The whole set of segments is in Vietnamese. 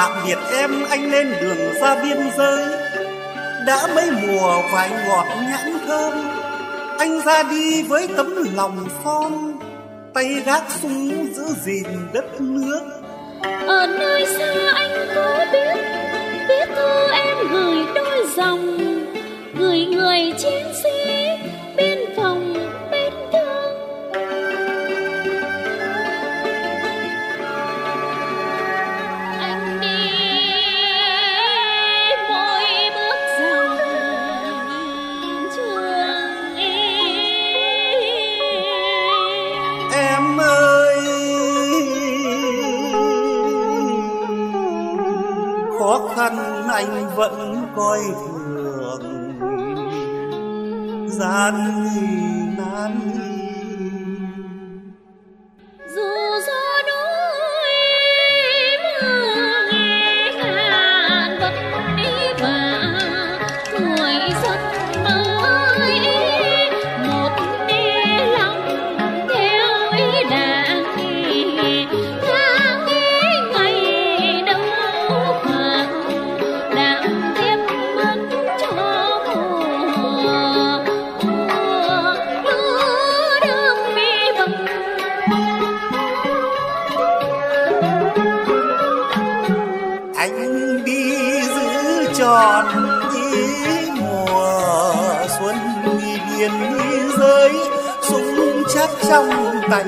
tạm biệt em anh lên đường ra biên giới. Đã mấy mùa vải ngọt nhãn thơm, anh ra đi với tấm lòng son, tay gác súng giữ gìn đất nước. Ở nơi xa anh có biết biết thư em gửi đôi dòng, gửi người chiến sĩ khó khăn anh vẫn coi thường. Gian nan tròn ý mùa xuân đi biên giới, súng chắc trong tay.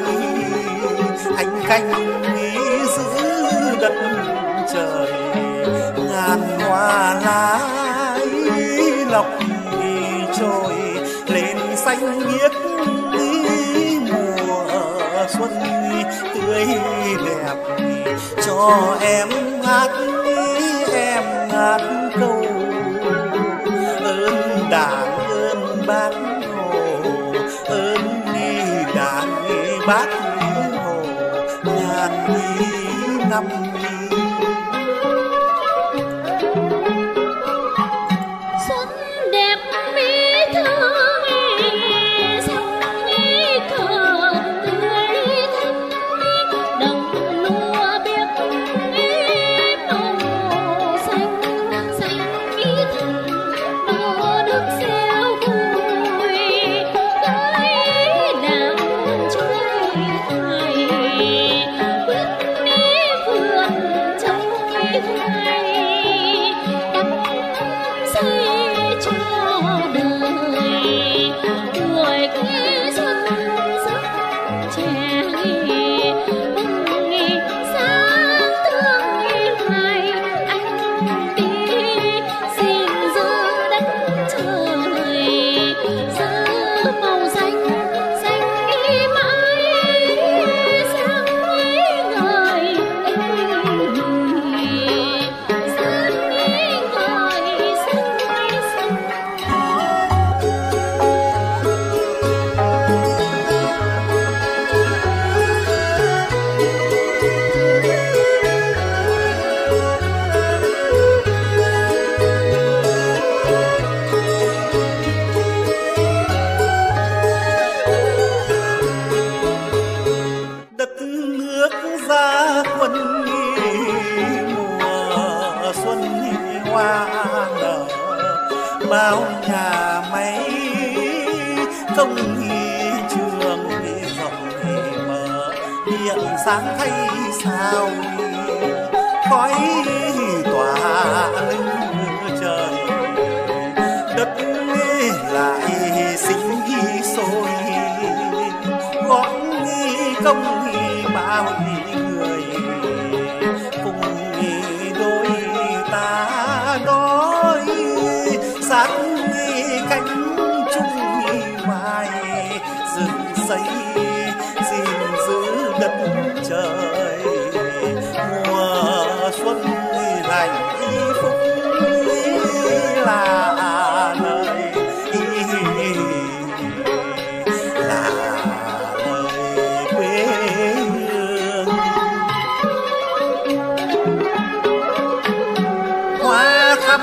Anh canh nghĩ giữ đất trời, ngàn hoa lá lọc trôi lên xanh biếc đi mùa xuân tươi đẹp. Cho em hát em hát bác hồ ơn đại bác hồ ngàn năm xuân bao nhà máy. Công trường rộng mở điện sáng thay sao khói tỏa lên trời. Đất lại xây gìn giữ đất trời. Mùa xuân lành phúc là nơi là nơi quê hương. Hoa thắm